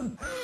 Ha ha ha!